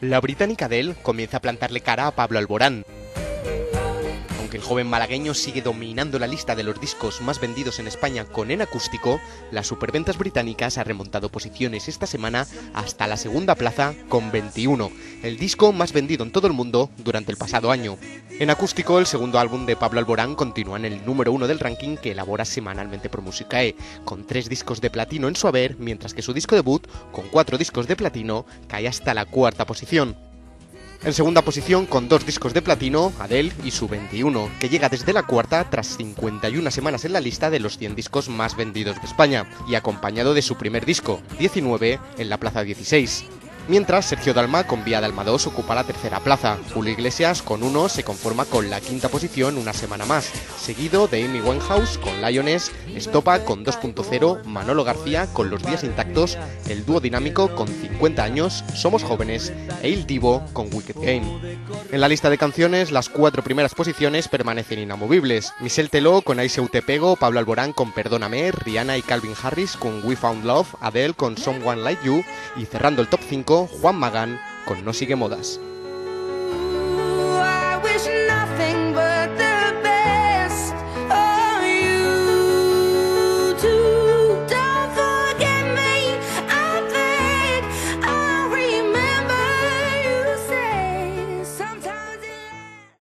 La británica Adele comienza a plantarle cara a Pablo Alborán. Aunque el joven malagueño sigue dominando la lista de los discos más vendidos en España con en acústico, las superventas británicas ha remontado posiciones esta semana hasta la segunda plaza con 21, el disco más vendido en todo el mundo durante el pasado año. En acústico, el segundo álbum de Pablo Alborán continúa en el número uno del ranking que elabora semanalmente por Musicae, con tres discos de platino en su haber, mientras que su disco debut, con cuatro discos de platino, cae hasta la cuarta posición. En segunda posición, con dos discos de platino, Adele y su 21, que llega desde la cuarta tras 51 semanas en la lista de los 100 discos más vendidos de España, y acompañado de su primer disco, 19, en la plaza 16 mientras Sergio Dalma con Vía Dalma 2 ocupa la tercera plaza. Julio Iglesias con uno se conforma con la quinta posición una semana más, seguido de Amy Winehouse con Lioness, Estopa con 2.0, Manolo García con Los Días Intactos, el dúo dinámico con 50 años, Somos Jóvenes e Il Divo con Wicked Game. En la lista de canciones, las cuatro primeras posiciones permanecen inamovibles. Michelle Teló con Aise Te Pego, Pablo Alborán con Perdóname, Rihanna y Calvin Harris con We Found Love, Adele con Someone Like You y cerrando el top 5 Juan Magán con No Sigue Modas.